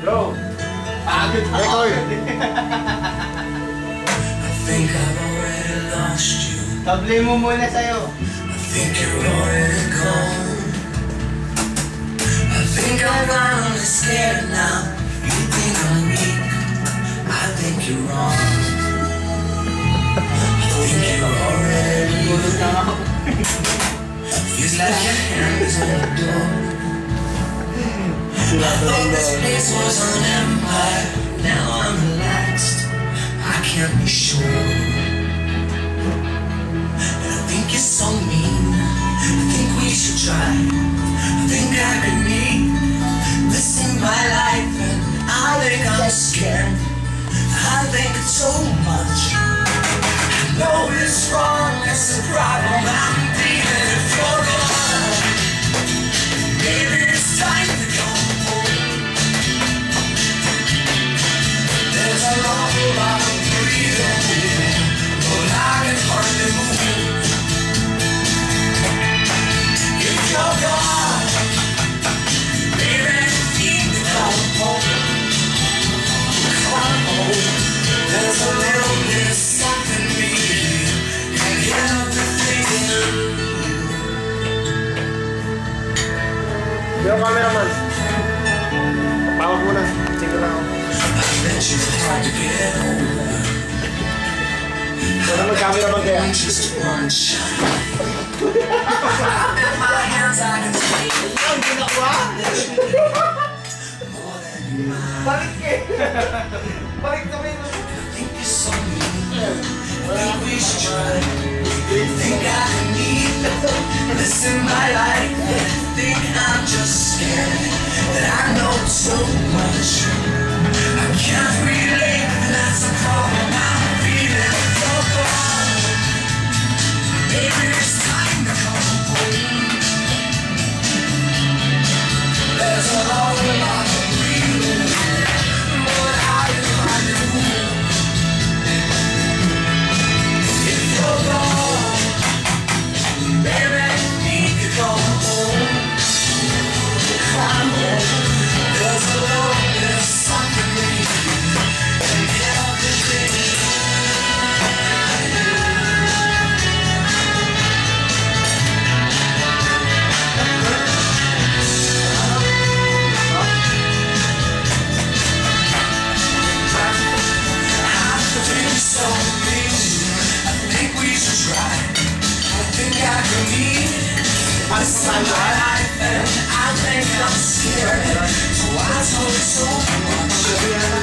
Go! Pagod ako. Record. I think I've already lost you. Table mo muna sa'yo. I think you're already gone. I think I'm finally scared now. You think I'm weak. I think you're wrong. I think you're already Tulog lang ako. Feels like your hand is on the door. I thought this place was an empire. Now I'm relaxed. I can't be sure. And I think you're so mean. I think we should try. I think I could need this in my life, and I think I'm scared. I think it's so much. I know it's wrong. It's a problem. I'm kaya. Just one shot. In my hands, I can take it. Ang ginawa! More than you mind. Balik eh! Balik kami mo. I think you're so mean. I think we should try. I think I need this in my life. I think I'm scared. So I told someone.